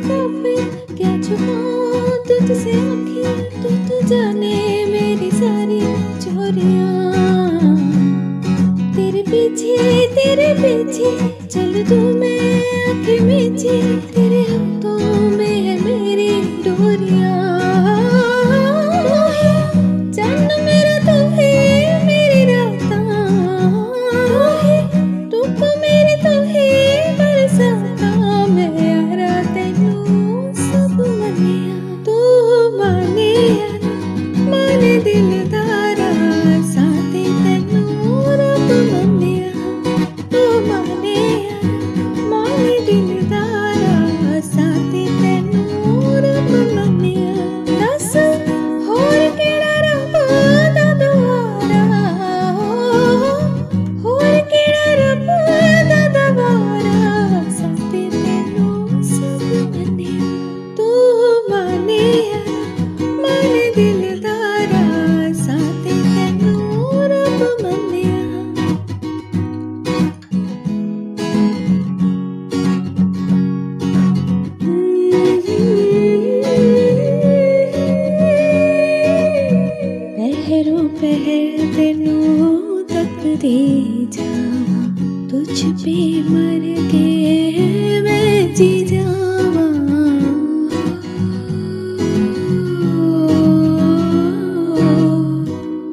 क्या छुपाऊं तुझसे आखिर तू जाने मेरी सारी चोरियाँ। तेरे पीछे तेरे पीछे चल तू मैं आँखें मीची तेरे हम ਤੈਨੂੰ ਤੱਕਦੇ ਜਾਵਾਂ ਤੁਝ ਪੇ ਮਰ ਕੇ ਮੈਂ ਜੀ ਜਾਵਾਂ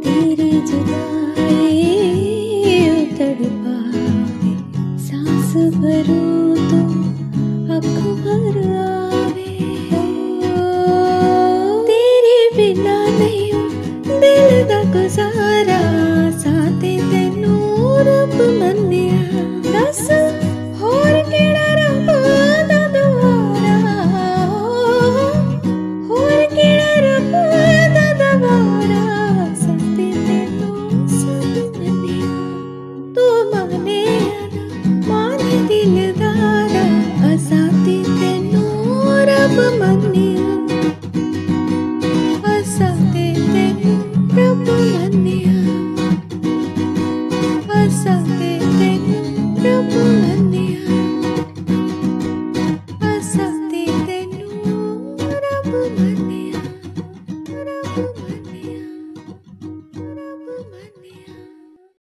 ਤੇਰੀ ਜੁਦਾਈ ਉਤੜ ਪਾਵੇ ਸਾਸ ਭਰੂ ਤੂੰ ਅੱਖ ਭਰ ਆਵੇ ਤੇਰੇ ਬਿਨਾ ਨਹੀਂ da da